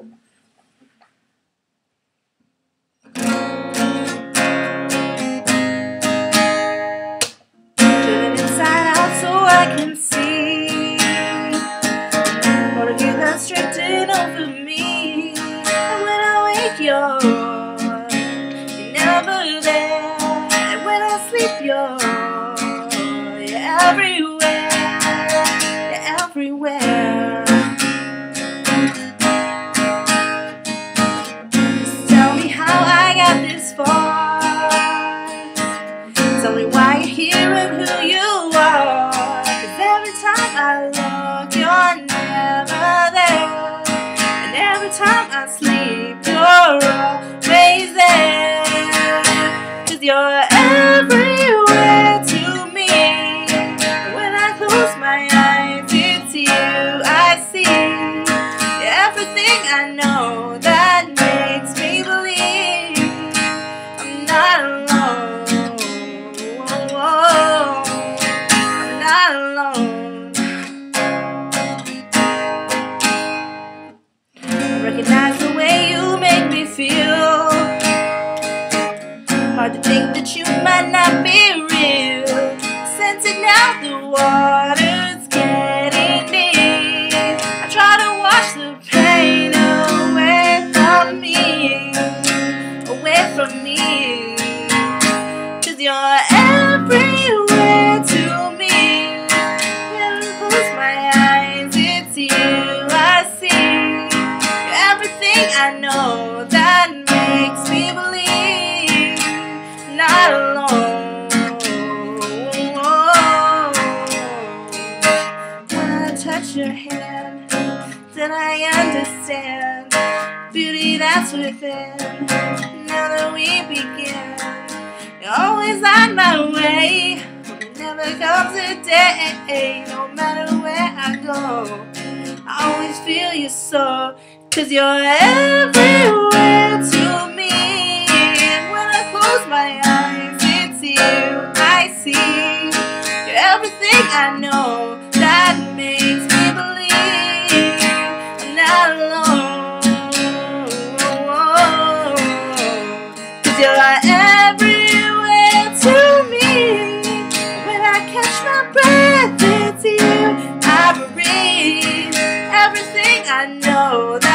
Turn it inside out so I can see all of you that's drifting over me. And when I wake, you're you're never there. And every time I sleep, you're always there. Cause you're everywhere to me. And when I close my eyes, it's you I see. Everything I know Now the water's getting deep. I try to wash the pain away from me, away from me. Cause you're touch your hand, then I understand beauty that's within. Now that we begin, you're always on my way. Never comes a day, no matter where I go. I always feel you so, cause you're everywhere to me. And when I close my eyes, it's you I see. You're everything I know Everything I know